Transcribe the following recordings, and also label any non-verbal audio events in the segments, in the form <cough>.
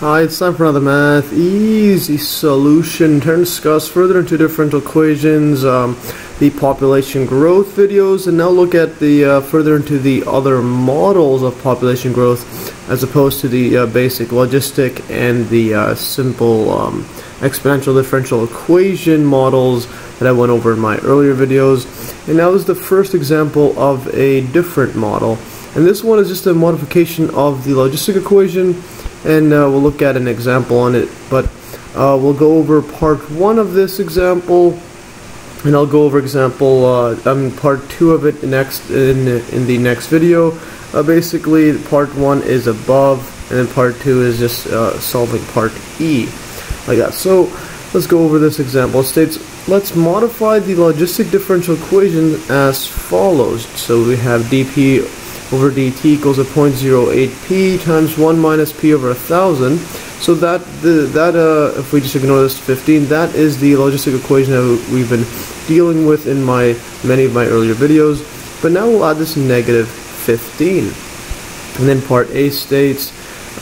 Hi, it's time for another math easy solution. Turn discuss further into differential equations, um, the population growth videos, and now look at the uh, further into the other models of population growth as opposed to the uh, basic logistic and the uh, simple um, exponential differential equation models that I went over in my earlier videos. And now this is the first example of a different model. And this one is just a modification of the logistic equation and uh, we'll look at an example on it but uh, we'll go over part one of this example and I'll go over example uh, mean part two of it next in in the next video. Uh, basically part one is above and then part two is just uh, solving part E. Like that. So let's go over this example. It states let's modify the logistic differential equation as follows. So we have dp over dt equals a 0.08p times 1 minus p over thousand. So that the, that uh, if we just ignore this 15, that is the logistic equation that we've been dealing with in my many of my earlier videos. But now we'll add this negative 15. And then part A states,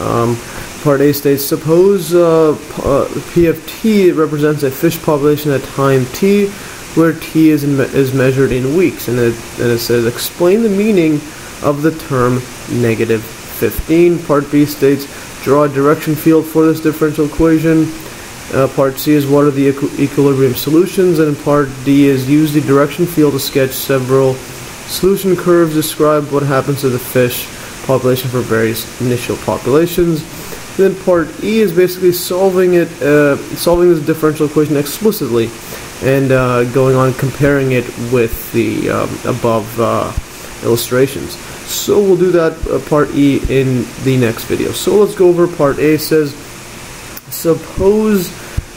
um, part A states, suppose uh, uh, P of t represents a fish population at time t, where t is, me is measured in weeks. And it, and it says, explain the meaning of the term negative 15. Part B states, draw a direction field for this differential equation. Uh, part C is what are the equ equilibrium solutions, and part D is use the direction field to sketch several solution curves, describe what happens to the fish population for various initial populations. And then part E is basically solving it, uh, solving this differential equation explicitly, and uh, going on comparing it with the um, above uh, illustrations. So we'll do that uh, part E in the next video. So let's go over part A. It says, suppose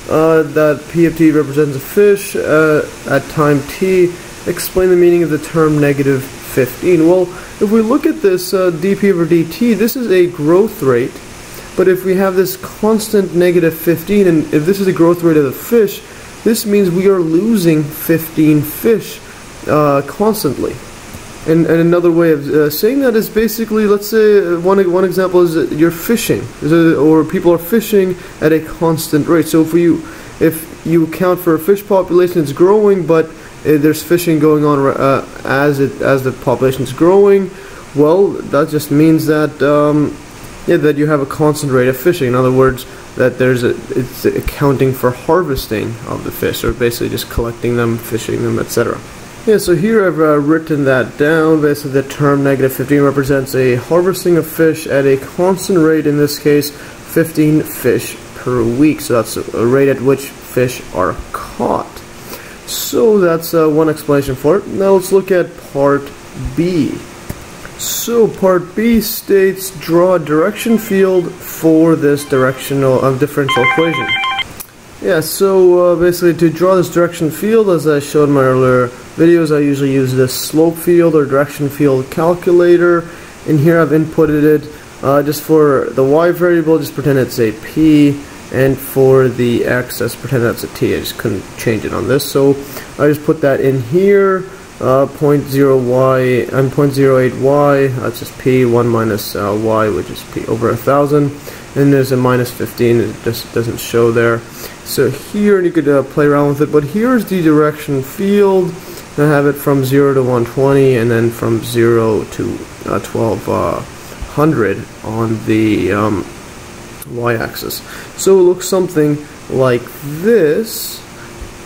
uh, that P of t represents a fish uh, at time t. Explain the meaning of the term negative 15. Well, if we look at this uh, dp over dt, this is a growth rate. But if we have this constant negative 15, and if this is the growth rate of the fish, this means we are losing 15 fish uh, constantly. And, and another way of uh, saying that is basically, let's say uh, one one example is you're fishing, or people are fishing at a constant rate. So if you if you account for a fish population, it's growing, but uh, there's fishing going on uh, as it as the population is growing. Well, that just means that um, yeah, that you have a constant rate of fishing. In other words, that there's a it's accounting for harvesting of the fish, or basically just collecting them, fishing them, etc. Yeah, so here I've uh, written that down. Basically, the term negative 15 represents a harvesting of fish at a constant rate, in this case, 15 fish per week. So that's a rate at which fish are caught. So that's uh, one explanation for it. Now let's look at part B. So part B states draw a direction field for this directional uh, differential equation. Yeah, so uh, basically to draw this direction field, as I showed in my earlier videos, I usually use this slope field or direction field calculator. In here I've inputted it uh, just for the y variable, just pretend it's a p, and for the x, just pretend that's a t. I just couldn't change it on this, so I just put that in here. Uh, 0.0y, I'm 0.08y, that's just p, 1 minus uh, y, which is p over a thousand and there's a minus 15 it just doesn't show there. So here you could uh, play around with it but here's the direction field. I have it from 0 to 120 and then from 0 to uh, 1200 uh, on the um, y-axis. So it looks something like this.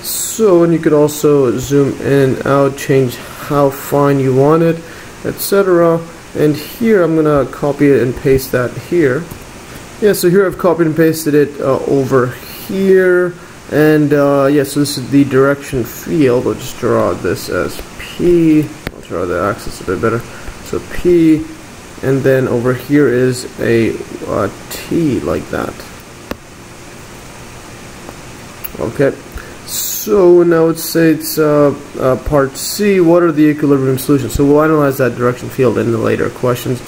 So and you could also zoom in and out change how fine you want it etc and here I'm gonna copy it and paste that here yeah, so here I've copied and pasted it uh, over here. And uh, yeah, so this is the direction field. I'll just draw this as P. I'll draw the axis a bit better. So P, and then over here is a uh, T like that. Okay. So now let's say it's uh, uh, part C. What are the equilibrium solutions? So we'll analyze that direction field in the later questions,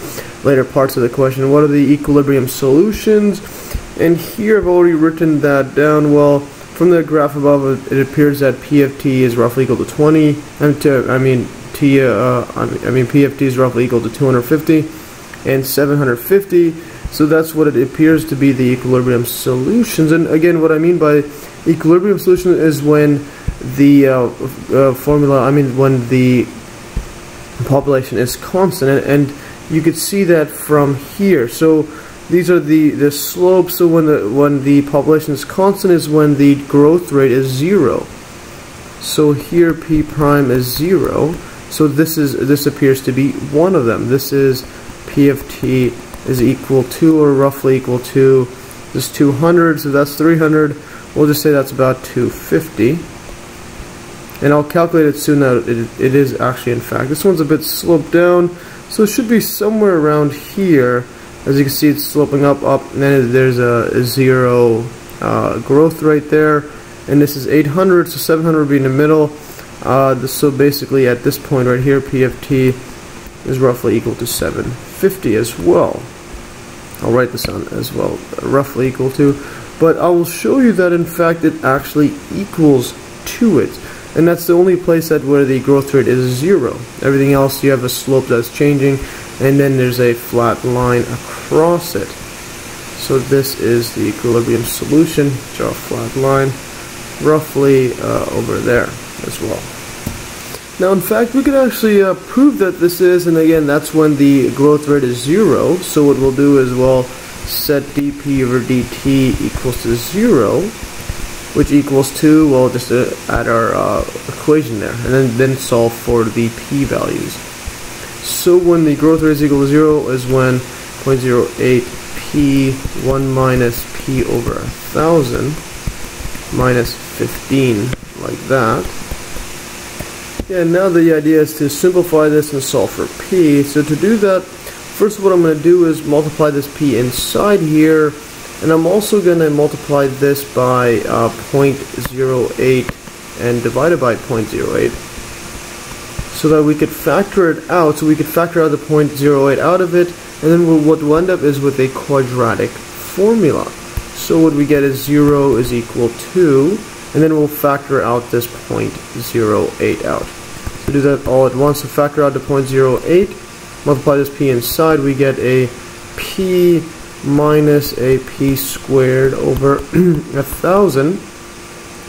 later parts of the question. What are the equilibrium solutions? And here I've already written that down. Well, from the graph above, it appears that PFT is roughly equal to 20. And to, I mean, T, uh, I mean, P of t is roughly equal to 250 and 750. So that's what it appears to be the equilibrium solutions. And again, what I mean by equilibrium solution is when the uh, uh, formula, I mean when the population is constant, and, and you could see that from here. So these are the the slopes. So when the when the population is constant is when the growth rate is zero. So here p prime is zero. So this is this appears to be one of them. This is p of t is equal to or roughly equal to this 200. So that's 300. We'll just say that's about 250. And I'll calculate it soon that it, it is actually in fact. This one's a bit sloped down. So it should be somewhere around here as you can see, it's sloping up, up, and then there's a, a zero uh, growth rate there. And this is 800, so 700 would be in the middle. Uh, so basically, at this point right here, PFT is roughly equal to 750 as well. I'll write this on as well, roughly equal to. But I will show you that in fact it actually equals to it. And that's the only place that where the growth rate is zero. Everything else you have a slope that's changing and then there's a flat line across it. So this is the equilibrium solution. Draw a flat line roughly uh, over there as well. Now in fact we could actually uh, prove that this is, and again that's when the growth rate is zero, so what we'll do is we'll set dp over dt equals to zero, which equals to, well just uh, add our uh, equation there, and then, then solve for the p-values. So when the growth rate is equal to 0 is when 0.08 p1 minus p over 1000 minus 15 like that. Yeah, now the idea is to simplify this and solve for p. So to do that, first what I'm going to do is multiply this p inside here, and I'm also going to multiply this by uh, 0.08 and divide it by 0.08 so that we could factor it out, so we could factor out the 0.08 out of it, and then we'll, what we'll end up is with a quadratic formula. So what we get is 0 is equal to, and then we'll factor out this 0.08 out. So do that all at once, so factor out the 0.08, multiply this p inside, we get a p minus a p squared over <clears throat> a thousand,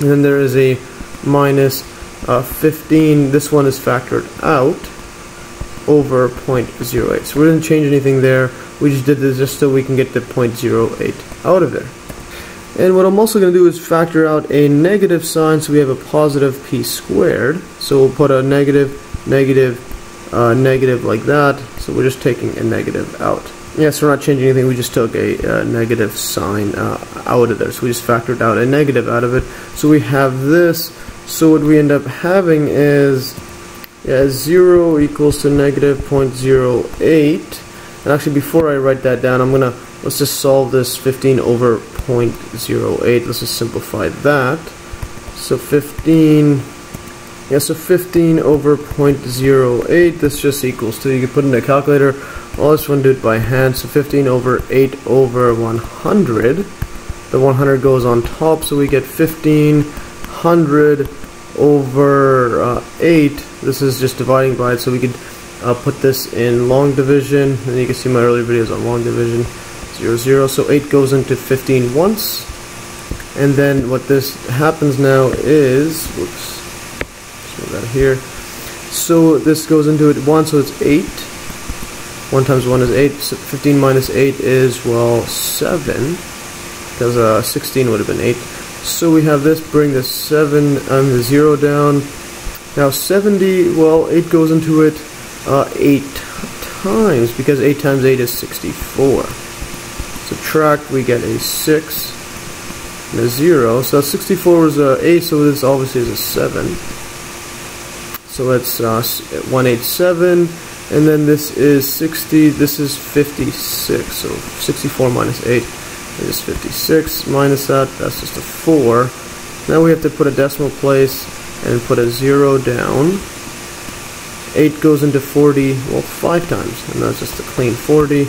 and then there is a minus uh, 15, this one is factored out over 0.08. So we didn't change anything there. We just did this just so we can get the 0.08 out of there. And what I'm also going to do is factor out a negative sign so we have a positive p squared. So we'll put a negative, negative, uh, negative like that. So we're just taking a negative out. Yes, we're not changing anything. We just took a negative sign uh, out of there. So we just factored out a negative out of it. So we have this so what we end up having is yeah, 0 equals to negative 0.08. And actually before I write that down, I'm going to, let's just solve this 15 over 0.08. Let's just simplify that. So 15, yeah, so 15 over 0.08, this just equals to, you can put in a calculator, just want to do it by hand, so 15 over 8 over 100. The 100 goes on top, so we get 1500 over uh, 8 this is just dividing by it so we could uh, put this in long division. And you can see my earlier videos on long division 0 0 so 8 goes into 15 once. And then what this happens now is whoops show that here so this goes into it 1 so it's 8 1 times 1 is 8 so 15 minus 8 is well 7 because uh, 16 would have been 8 so we have this, bring the 7 and the 0 down. Now 70, well, 8 goes into it uh, 8 times, because 8 times 8 is 64. Subtract, we get a 6 and a 0. So 64 is a 8, so this obviously is a 7. So that's uh, 187, and then this is 60, this is 56, so 64 minus 8 is 56 minus that, that's just a 4. Now we have to put a decimal place and put a 0 down. 8 goes into 40, well 5 times, and that's just a clean 40.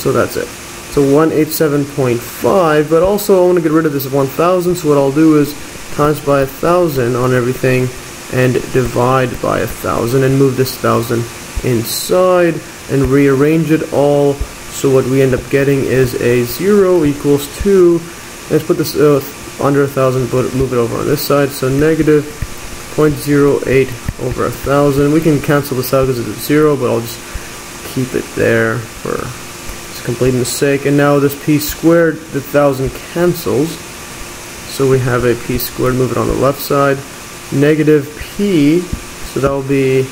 So that's it. So 187.5, but also I want to get rid of this 1000, so what I'll do is times by 1000 on everything and divide by a 1000 and move this 1000 inside and rearrange it all So what we end up getting is a 0 equals 2. Let's put this uh, under a 1,000, but move it over on this side. So negative 0.08 over a 1,000. We can cancel this out because it's 0, but I'll just keep it there for completeness sake. And now this p squared, the 1,000 cancels. So we have a p squared, move it on the left side. Negative p, so that will be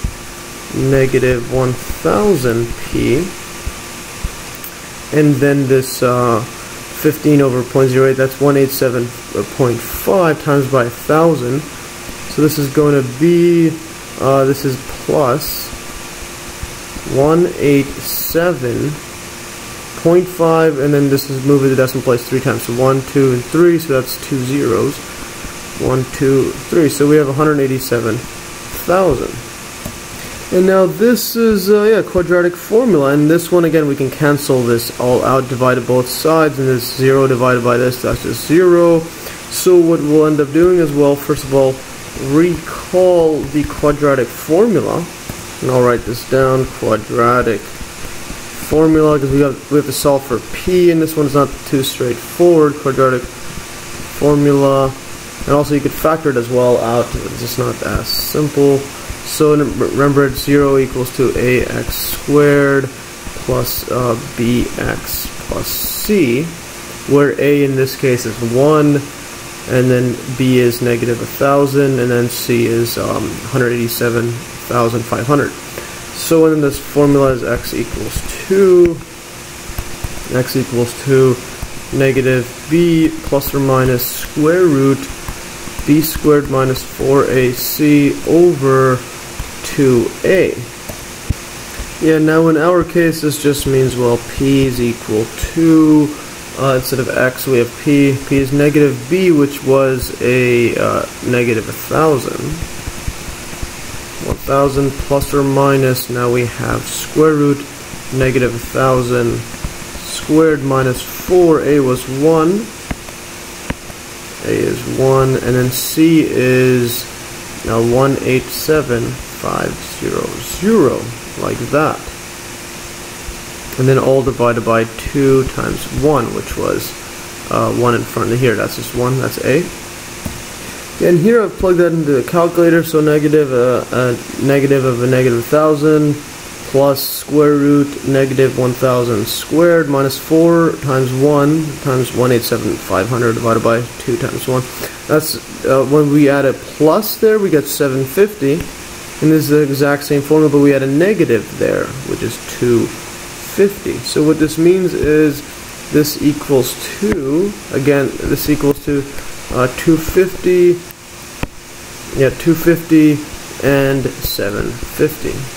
negative 1000p. And then this uh, 15 over 0.08, that's 187.5 times by 1,000. So this is going to be, uh, this is plus 187.5, and then this is moving the decimal place three times. So 1, 2, and 3, so that's two zeros. 1, 2, 3. So we have 187,000. And now this is, uh, yeah, quadratic formula, and this one, again, we can cancel this all out, divide both sides, and this 0 divided by this, that's just 0. So what we'll end up doing is, well, first of all, recall the quadratic formula, and I'll write this down, quadratic formula, because we have, we have to solve for p, and this one's not too straightforward, quadratic formula, and also you could factor it as well out, it's just not as simple. So remember it's 0 equals to ax squared plus uh, bx plus c, where a in this case is 1, and then b is negative 1,000, and then c is um, 187,500. So then this formula is x equals 2, x equals 2, negative b plus or minus square root b squared minus 4ac over 2a. Yeah, now in our case, this just means, well, p is equal to, uh, instead of x, we have p. p is negative b, which was a uh, negative 1,000. 1,000 plus or minus, now we have square root negative 1,000 squared minus 4a was 1. A is 1, and then c is now 187 five zero zero like that. And then all divided by 2 times 1 which was uh, 1 in front of here. That's just 1 that's a. And here I've plugged that into the calculator so negative uh, a negative of a negative 1000 plus square root negative 1000 squared minus 4 times 1 times 187,500 divided by 2 times 1 that's uh, when we add a plus there we get 750 and this is the exact same formula, but we had a negative there, which is 250. So what this means is this equals 2, again, this equals to uh, 250, yeah, 250 and 750.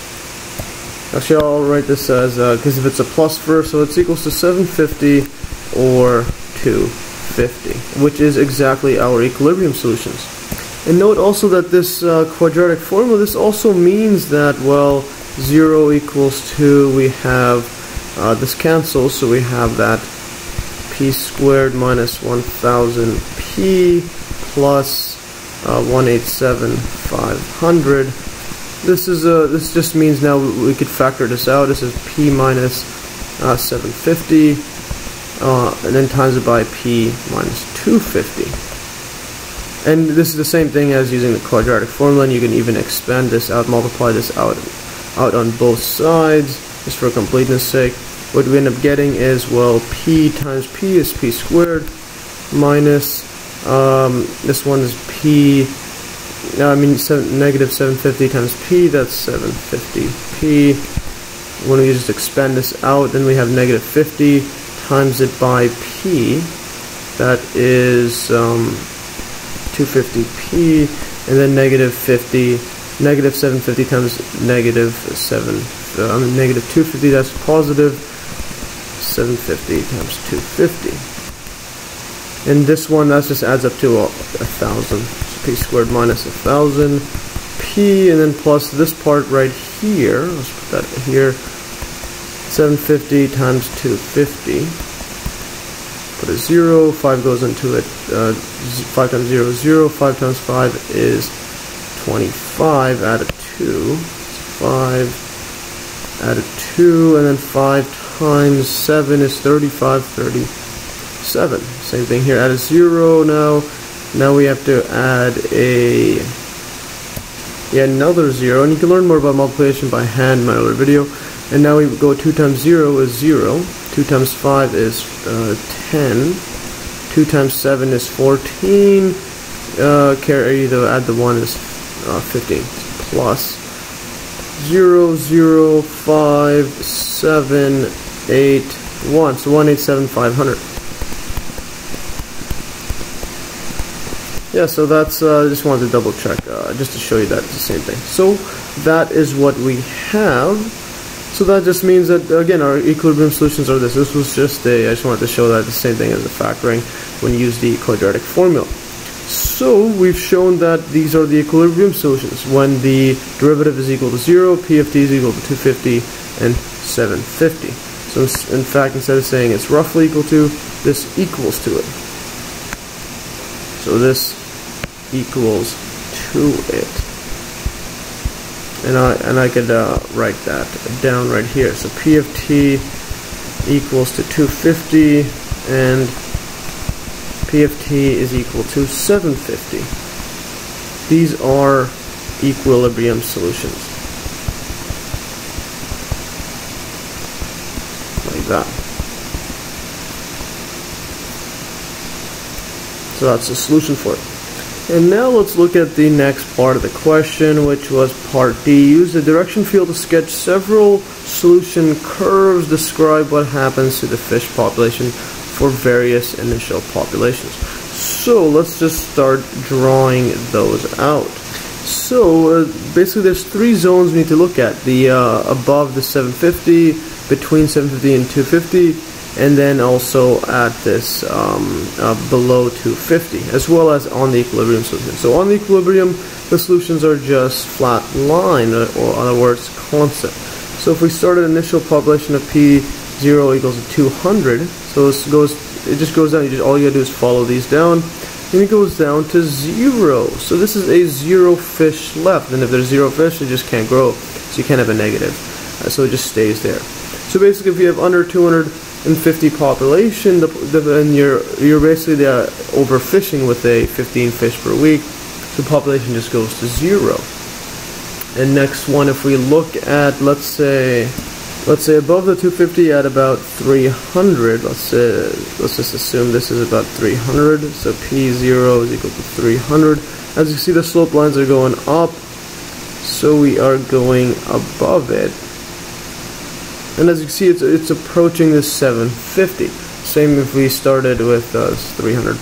Actually, I'll write this as, because uh, if it's a plus first, so it's equals to 750 or 250, which is exactly our equilibrium solutions. And note also that this uh, quadratic formula, this also means that, well, 0 equals 2, we have, uh, this cancels, so we have that p squared minus 1000p plus uh, 187,500. This is a, this just means now we could factor this out. This is p minus, uh, 750, uh, and then times it by p minus 250. And this is the same thing as using the quadratic formula, and you can even expand this out, multiply this out, out on both sides, just for completeness sake. What we end up getting is, well, p times p is p squared, minus, um, this one is p, I mean, seven, negative 750 times p, that's 750p. When we just expand this out, then we have negative 50 times it by p, that is, um, 250p, and then negative 50, negative 750 times negative 7, uh, I mean negative 250, that's positive 750 times 250. And this one, that just adds up to a, a thousand. P squared minus a thousand, p, and then plus this part right here, let's put that here, 750 times 250 put a 0, 5 goes into it, uh, 5 times 0 is 0, 5 times 5 is 25, add a 2, 5, add a 2, and then 5 times 7 is 35, 37. Same thing here, add a 0 now. Now we have to add a yeah, another 0, and you can learn more about multiplication by hand in my other video. And now we go 2 times 0 is 0, 2 times 5 is uh, 10, 2 times 7 is 14, uh, carry the add the 1 is uh, 15, plus 0, 0, 5, 7, 8, 1, so 187, 500. Yeah, so that's, uh, just wanted to double check, uh, just to show you that it's the same thing. So that is what we have. So that just means that, again, our equilibrium solutions are this. This was just a, I just wanted to show that the same thing as the factoring when you use the quadratic formula. So we've shown that these are the equilibrium solutions when the derivative is equal to 0, p of t is equal to 250 and 750. So in fact, instead of saying it's roughly equal to, this equals to it. So this equals to it. And I and I could uh, write that down right here. So P of t equals to 250 and P of t is equal to 750. These are equilibrium solutions. Like that. So that's the solution for it. And now let's look at the next part of the question, which was part D. Use the direction field to sketch several solution curves. Describe what happens to the fish population for various initial populations. So let's just start drawing those out. So uh, basically there's three zones we need to look at. The uh, above the 750, between 750 and 250, and then also at this um, uh, below 250 as well as on the equilibrium solution. So on the equilibrium the solutions are just flat line or, or other words constant. So if we start at initial population of P0 equals 200 so this goes it just goes down you just all you gotta do is follow these down and it goes down to zero. So this is a zero fish left and if there's zero fish it just can't grow so you can't have a negative. Uh, so it just stays there. So basically if you have under 200 and 50 population, the, the, you're you're basically uh, overfishing with a 15 fish per week, the population just goes to zero. And next one, if we look at, let's say, let's say above the 250 at about 300, let's say, let's just assume this is about 300, so P0 is equal to 300. As you see, the slope lines are going up, so we are going above it and as you can see it's, it's approaching the 750 same if we started with uh, 300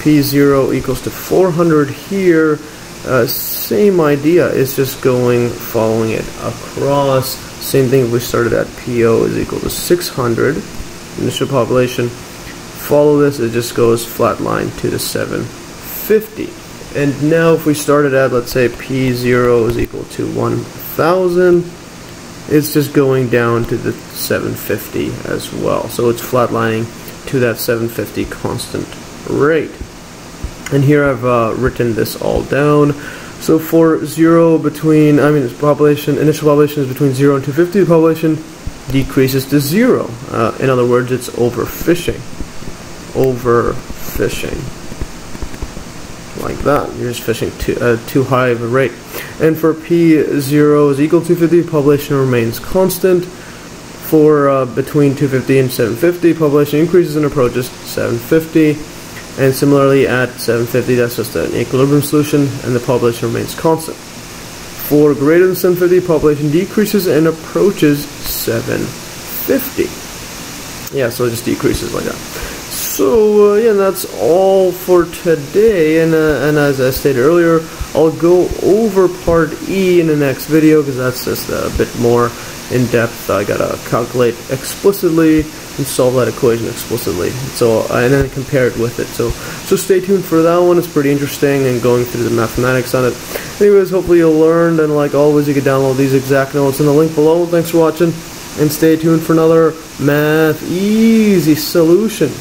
p0 equals to 400 here. Uh, same idea it's just going following it across. Same thing if we started at PO is equal to 600 initial population follow this it just goes flat line to the 750 and now if we started at let's say P0 is equal to 1000 it's just going down to the 750 as well. So it's flatlining to that 750 constant rate. And here I've uh, written this all down. So for zero between, I mean, population, initial population is between zero and 250. The population decreases to zero. Uh, in other words, it's overfishing. Overfishing like that. You're just fishing too, uh, too high of a rate. And for P0 is equal to 50, population remains constant. For uh, between 250 and 750, population increases and approaches 750. And similarly at 750, that's just an equilibrium solution, and the population remains constant. For greater than 750, population decreases and approaches 750. Yeah, so it just decreases like that. So uh, yeah, that's all for today. And uh, and as I stated earlier, I'll go over part E in the next video because that's just a bit more in depth. I gotta calculate explicitly and solve that equation explicitly. So uh, and then compare it with it. So so stay tuned for that one. It's pretty interesting and going through the mathematics on it. Anyways, hopefully you learned and like always, you can download these exact notes in the link below. Thanks for watching and stay tuned for another math easy solution.